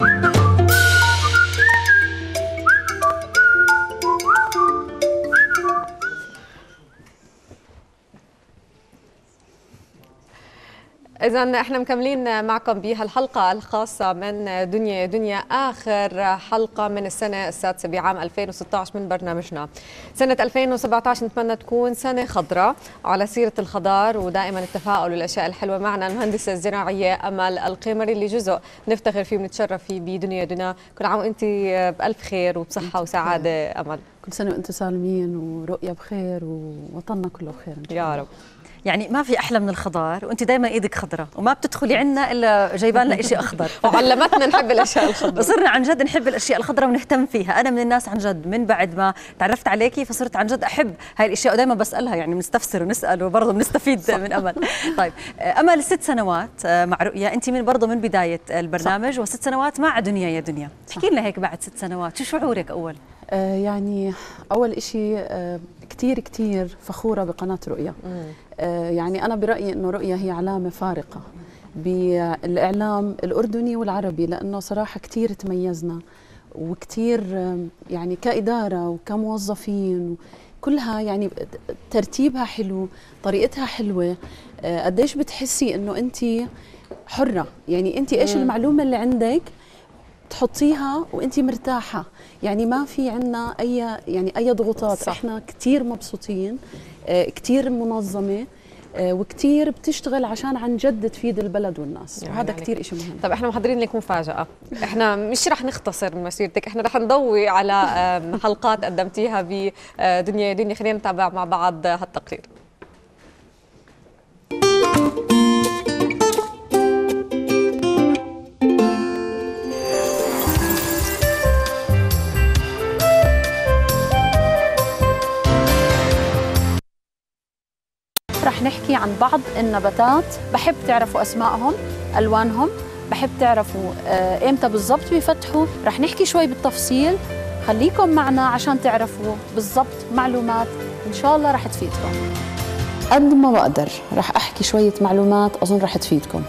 Thank you. إذا إحنا مكملين معكم بهالحلقة الخاصة من دنيا يا دنيا آخر حلقة من السنة السادسة بعام 2016 من برنامجنا. سنة 2017 نتمنى تكون سنة خضراء على سيرة الخضار ودائما التفاؤل والأشياء الحلوة معنا المهندسة الزراعية أمل القمري اللي جزء نفتخر فيه ونتشرف فيه بدنيا يا دنيا. كل عام وأنت بألف خير وبصحة وسعادة أمل. كل سنة وأنتم سالمين ورؤية بخير ووطننا كله بخير إن شاء الله. يا رب. يعني ما في أحلى من الخضار وأنت دائما إيدك خضراء وما بتدخلي عنا إلا جايبان لنا شيء أخضر. وعلمتنا نحب الأشياء الخضراء. وصرنا عن جد نحب الأشياء الخضراء ونهتم فيها. أنا من الناس عن جد من بعد ما تعرفت عليكي فصرت عن جد أحب هاي الأشياء ودائما بسألها يعني بنستفسر ونسأل وبرضه بنستفيد صح. من أمل. طيب أمل ست سنوات مع رؤيا. أنت من برضه من بداية البرنامج صح. وست سنوات مع دنيا يا دنيا. احكي لنا هيك بعد ست سنوات شو شعورك أول؟ آه يعني أول شيء آه كثير كثير فخورة بقناة رؤيا. آه يعني أنا برأيي إنه رؤيا هي علامة فارقة بالإعلام الأردني والعربي لأنه صراحة كثير تميزنا وكثير يعني كإدارة وكموظفين كلها يعني ترتيبها حلو طريقتها حلوة. قديش بتحسي إنه انت حرة؟ يعني انت إيش المعلومة اللي عندك تحطيها وانت مرتاحة. يعني ما في عنا اي يعني أي ضغوطات. صح. إحنا كثير مبسوطين آه كثير منظمة آه وكثير بتشتغل عشان عن جد تفيد البلد والناس. يعني وهذا كثير شيء مهم. طيب إحنا محضرين لك مفاجأة. إحنا مش رح نختصر من مسيرتك. إحنا رح نضوي على حلقات قدمتيها بدنيا دنيا. خلينا نتابع مع بعض هالتقرير. عن بعض النباتات. بحب تعرفوا أسمائهم ألوانهم. بحب تعرفوا إمتى بالضبط بيفتحوا. رح نحكي شوي بالتفصيل. خليكم معنا عشان تعرفوا بالضبط معلومات. إن شاء الله رح تفيدكم. قد ما بقدر. رح أحكي شوية معلومات أظن رح تفيدكم.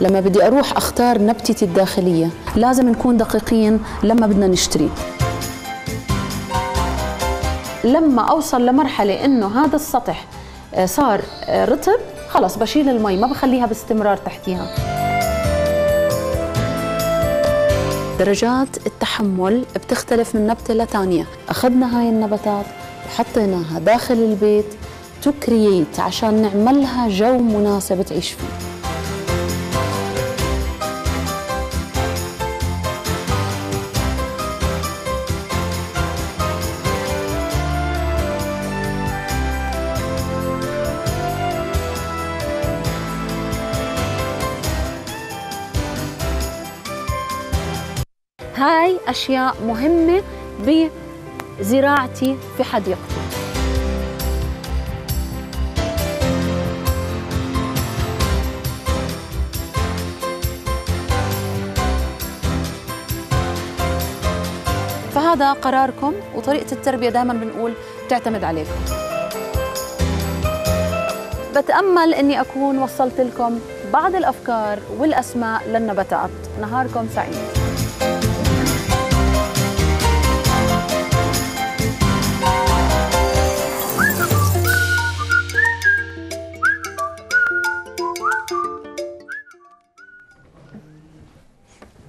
لما بدي أروح أختار نبتتي الداخلية لازم نكون دقيقين لما بدنا نشتري. لما أوصل لمرحلة إنه هذا السطح صار رطب خلص بشيل المي ما بخليها باستمرار تحتيها. درجات التحمل بتختلف من نبتة لتانية. أخذنا هاي النباتات وحطيناها داخل البيت to create عشان نعملها جو مناسب تعيش فيه. أشياء مهمة بزراعتي في حديقتي فهذا قراركم وطريقة التربية دائما بنقول بتعتمد عليكم. بتأمل أني أكون وصلت لكم بعض الأفكار والأسماء للنباتات. نهاركم سعيد.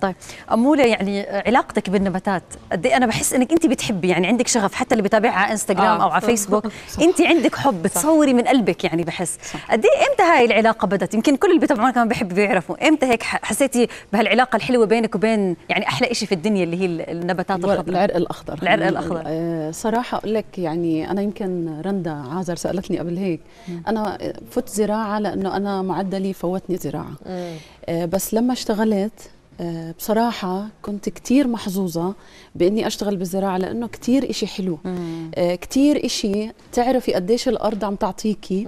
طيب أمولة يعني علاقتك بالنباتات قد أنا بحس إنك انت بتحبي يعني عندك شغف حتى اللي بتابعها على إنستغرام آه. أو على فيسبوك انت عندك حب بتصوري من قلبك يعني بحس. قد إيه إمتى هاي العلاقة بدت يمكن كل اللي بيتابعونا كمان بيحبوا بيعرفوا إمتى هيك حسيتي بهالعلاقة الحلوة بينك وبين يعني أحلى شيء في الدنيا اللي هي النباتات الخضراء؟ العرق الأخضر. العرق الأخضر. آه صراحة أقول لك يعني أنا يمكن رندا عازر سألتني قبل هيك. أنا فت زراعة لأنه أنا معدلي فوتني زراعة. آه بس لما اشتغلت بصراحة كنت كتير محظوظة بإني أشتغل بالزراعة لأنه كتير إشي حلو. آه، كتير إشي تعرفي قديش الأرض عم تعطيكي.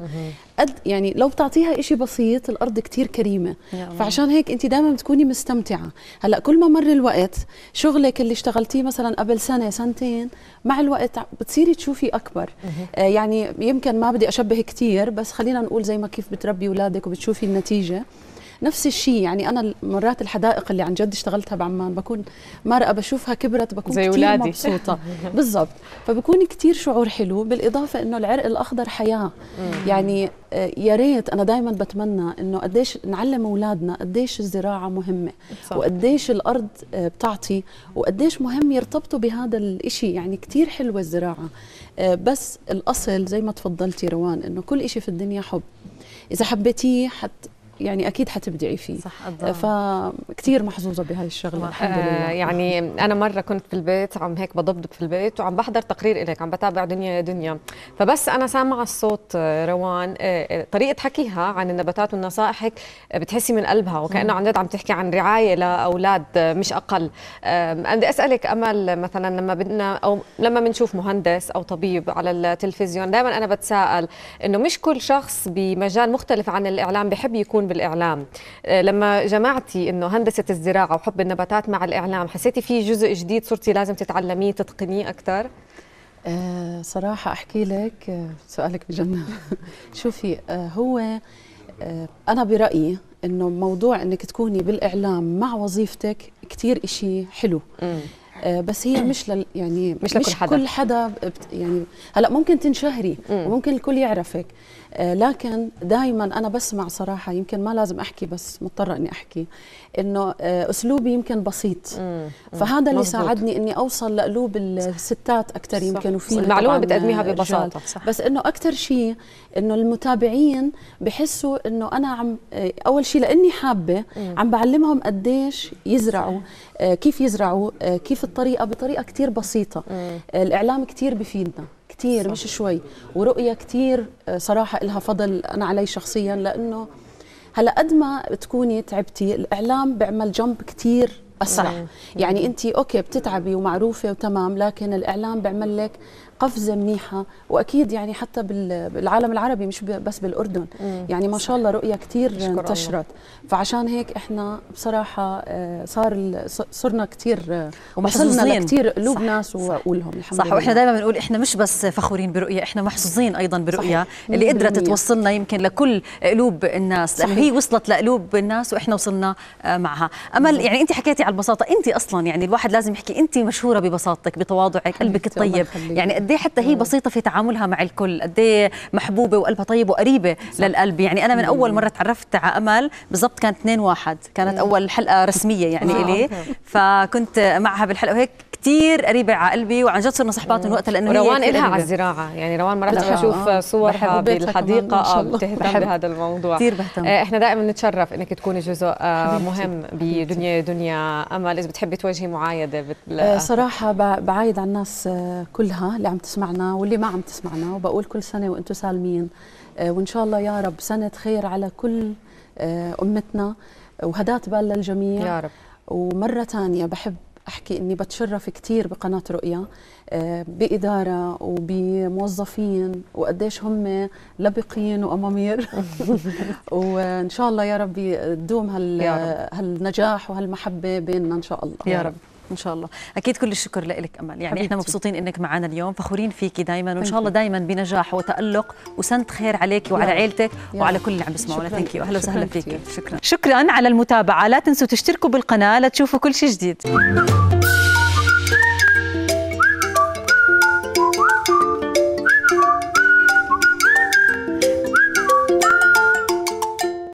قد يعني لو بتعطيها إشي بسيط الأرض كتير كريمة. فعشان هيك أنت دائما بتكوني مستمتعة. هلأ كل ما مر الوقت شغلك اللي اشتغلتيه مثلا قبل سنة سنتين مع الوقت بتصيري تشوفي أكبر. آه يعني يمكن ما بدي أشبه كتير بس خلينا نقول زي ما كيف بتربي أولادك وبتشوفي النتيجة. نفس الشيء. يعني أنا مرات الحدائق اللي عن جد اشتغلتها بعمان بكون مرأة بشوفها كبرت بكون زي ولادي. مبسوطة. بالضبط. فبكون كثير شعور حلو بالإضافة إنه العرق الأخضر حياة. يعني آه، يا ريت أنا دائما بتمنى إنه قديش نعلم أولادنا قديش الزراعة مهمة صح. وقديش الأرض آه، بتعطي وقديش مهم يرتبطوا بهذا الإشي. يعني كثير حلوة الزراعة. آه، بس الأصل زي ما تفضلتي روان إنه كل إشي في الدنيا حب. إذا حبيتيه حت يعني أكيد حتبدعي فيه. صح فكتير محظوظة بهاي الشغلة الحمد لله. آه يعني أنا مرة كنت في البيت عم هيك بضبضب في البيت وعم بحضر تقرير إليك عم بتابع دنيا دنيا. فبس أنا سامعة الصوت آه، روان آه،, آه طريقة حكيها عن النباتات والنصائح هيك بتحسي من قلبها وكأنه عن جد عم تحكي عن رعاية لأولاد مش أقل. أنا بدي أسألك أمل مثلا لما بدنا أو لما بنشوف مهندس أو طبيب على التلفزيون دائما أنا بتساءل إنه مش كل شخص بمجال مختلف عن الإعلام بحب يكون بالإعلام. آه، لما جمعتي إنه هندسة الزراعة وحب النباتات مع الإعلام حسيتي في جزء جديد صرتي لازم تتعلميه تتقنيه أكثر؟ أه صراحة أحكي لك آه، سؤالك بجنن. شوفي أه هو أه أنا برأيي إنه موضوع إنك تكوني بالإعلام مع وظيفتك كثير إشي حلو. آه بس هي مش لل يعني مش, مش لكل حدا. كل حدا يعني هلأ ممكن تنشهري وممكن الكل يعرفك. آه، لكن دائما أنا بسمع صراحة يمكن ما لازم أحكي بس مضطره إني أحكي إنه آه، أسلوبي يمكن بسيط. فهذا اللي مزبوط. ساعدني إني أوصل لقلوب الستات أكثر يمكن وفي المعلومة بتقدميها ببساطة. صح. بس إنه أكثر شيء إنه المتابعين بحسوا إنه أنا عم آه، أول شيء لإني حابة عم بعلمهم قديش يزرعوا كيف يزرعوا كيف الطريقة بطريقة كثير بسيطة. الإعلام كثير بفيدنا. كثير مش شوي. ورؤية كثير آه، صراحة لها فضل أنا علي شخصيا لأنه هلا قد ما تكوني تعبتي الإعلام بيعمل جنب كثير أسرع. يعني أنت أوكي بتتعبي ومعروفة وتمام لكن الإعلام بيعمل لك قفزة منيحة وأكيد يعني حتى بالعالم العربي مش بس بالأردن. مم. يعني ما شاء الله رؤية كثير انتشرت. فعشان هيك إحنا بصراحة آه، صار صرنا كثير وصلنا لكثير قلوب ناس وعقولهم الحمد صح. لله. وإحنا دائما بنقول إحنا مش بس فخورين برؤية إحنا محظوظين أيضا برؤية اللي قدرت توصلنا يمكن لكل قلوب الناس لأنه هي وصلت لقلوب الناس وإحنا وصلنا آه، معها. أمل يعني أنت حكيتي على البساطة أنت أصلا يعني الواحد لازم يحكي أنت مشهورة ببساطتك بتواضعك قلبك الطيب. يعني قد إيه حتى هي بسيطة في تعاملها مع الكل قد محبوبة وقلبها طيب وقريبة صح. للقلب. يعني أنا من أول مرة تعرفت على أمل بالضبط كانت 2 1 كانت أول حلقة رسمية يعني إلي. فكنت معها بالحلقة وهيك كثير قريبة على قلبي وعن جد صرنا صحبات من وقتها لأنه روان إلها على الزراعة. يعني روان مرات بشوف صورها بالحديقة آه بتهتم بهذا الموضوع. كثير بهتم. آه، إحنا دائما نتشرف إنك تكوني جزء آه، مهم بدنيا دنيا أمل. إذا بتحبي توجهي معايدة آه، صراحة بعايد على الناس كلها اللي عم تسمعنا واللي ما عم تسمعنا وبقول كل سنة وأنتم سالمين. وإن شاء الله يا رب سنة خير على كل أمتنا. وهدات بال للجميع. يا رب. ومرة ثانية بحب أحكي إني بتشرف كثير بقناة رؤيا آه، بإدارة وبموظفين وقديش هم لبقين وأمامير. وإن شاء الله يا رب تدوم هال هالنجاح وهالمحبة بيننا إن شاء الله. يا رب. ان شاء الله أكيد كل الشكر لك امل يعني حبيبتي. إحنا مبسوطين انك معنا اليوم فخورين فيكي دائما وان شاء الله دائما بنجاح وتالق وسنه خير عليك وعلى عيلتك وعلى كل اللي عم بيسمعونا thank you أهلا وسهلا فيك شكرا شكرا على المتابعه لا تنسوا تشتركوا بالقناه لتشوفوا كل شيء جديد